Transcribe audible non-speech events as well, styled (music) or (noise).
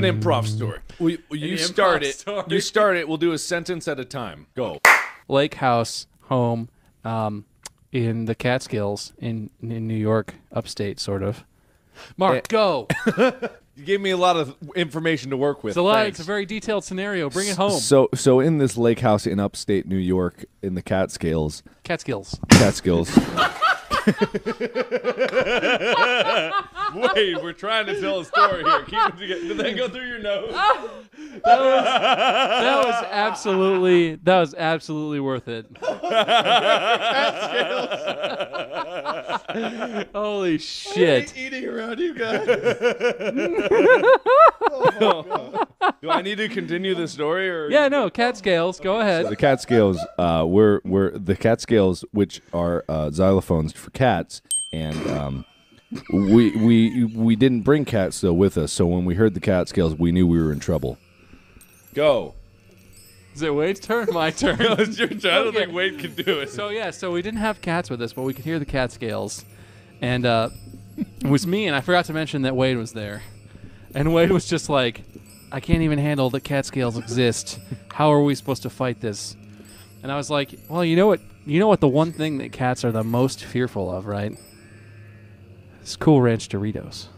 do an improv story. We, you improv start it. story. You start it. We'll do a sentence at a time. Go. lake house home um, in the Catskills in in New York, upstate, sort of. Mark, go. (laughs) You gave me a lot of information to work with. It's a lot. It's a very detailed scenario. Bring it home. So, so in this lake house in upstate New York, in the Catskills, Catskills. Catskills, (laughs) (laughs) Wait, we're trying to tell a story here. Keep it together. Did that go through your nose? (laughs) That was absolutely. That was absolutely worth it. (laughs) Holy shit! eating around you guys. Oh Do I need to continue the story or? Yeah, no, Catskills. Go ahead. the Catskills, uh, we're we're the Catskills, which are uh, xylophones for cats, and um, we we we didn't bring cats though with us. So when we heard the Catskills, we knew we were in trouble. Go. Is it Wade's turn? (laughs) My turn. It's your turn. I don't think Wade can do it. So yeah, so we didn't have cats with us, but we could hear the cat scales, and uh, it was me. And I forgot to mention that Wade was there, and Wade was just like, "I can't even handle that cat scales exist. How are we supposed to fight this?" And I was like, "Well, you know what? You know what? The one thing that cats are the most fearful of, right? It's Cool Ranch Doritos."